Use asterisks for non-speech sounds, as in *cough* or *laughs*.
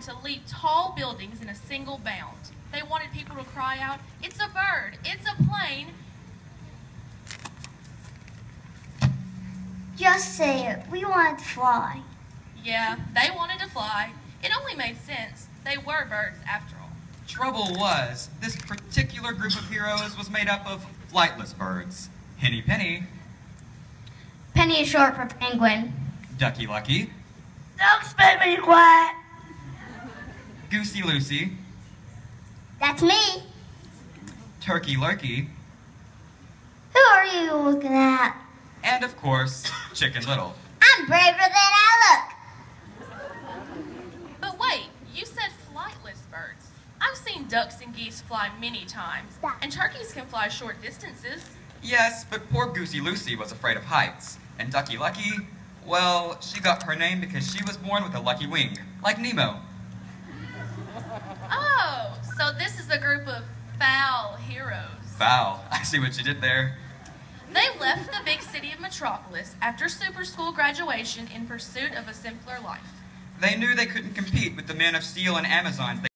wanted to leap tall buildings in a single bound. They wanted people to cry out, It's a bird! It's a plane! Just say it. We want to fly. Yeah, they wanted to fly. It only made sense. They were birds after all. Trouble was, this particular group of heroes was made up of flightless birds. Henny Penny, Penny is short for penguin. Ducky Lucky, Don't Ducks baby quiet. Goosey Lucy, That's me. Turkey Lurkey, Who are you looking at? and of course, Chicken Little. I'm braver than I look. But wait, you said flightless birds. I've seen ducks and geese fly many times, and turkeys can fly short distances. Yes, but poor Goosey Lucy was afraid of heights. And Ducky Lucky, well, she got her name because she was born with a lucky wing, like Nemo. Oh, so this is a group of fowl heroes. Foul, *laughs* I see what you did there. They left the big city of Metropolis after super school graduation in pursuit of a simpler life. They knew they couldn't compete with the men of steel and Amazons